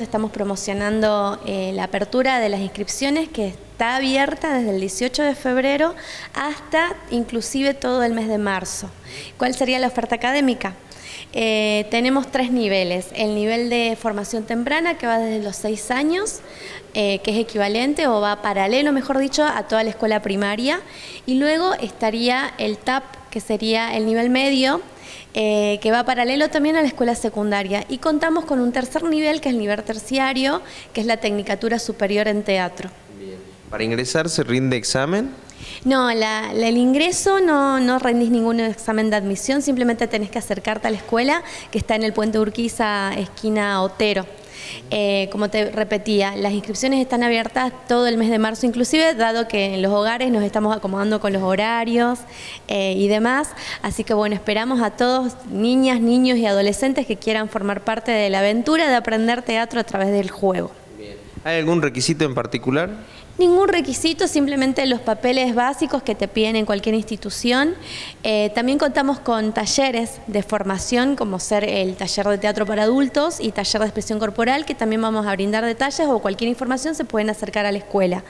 Estamos promocionando eh, la apertura de las inscripciones que está abierta desde el 18 de febrero hasta inclusive todo el mes de marzo. ¿Cuál sería la oferta académica? Eh, tenemos tres niveles. El nivel de formación temprana que va desde los seis años, eh, que es equivalente o va paralelo, mejor dicho, a toda la escuela primaria. Y luego estaría el TAP, que sería el nivel medio, eh, que va paralelo también a la escuela secundaria. Y contamos con un tercer nivel, que es el nivel terciario, que es la Tecnicatura Superior en Teatro. ¿Para ingresar se rinde examen? No, el ingreso no, no rendís ningún examen de admisión, simplemente tenés que acercarte a la escuela que está en el puente Urquiza, esquina Otero. Eh, como te repetía, las inscripciones están abiertas todo el mes de marzo, inclusive, dado que en los hogares nos estamos acomodando con los horarios eh, y demás. Así que bueno, esperamos a todos, niñas, niños y adolescentes que quieran formar parte de la aventura de aprender teatro a través del juego. ¿Hay algún requisito en particular? Ningún requisito, simplemente los papeles básicos que te piden en cualquier institución. Eh, también contamos con talleres de formación, como ser el taller de teatro para adultos y taller de expresión corporal, que también vamos a brindar detalles o cualquier información se pueden acercar a la escuela.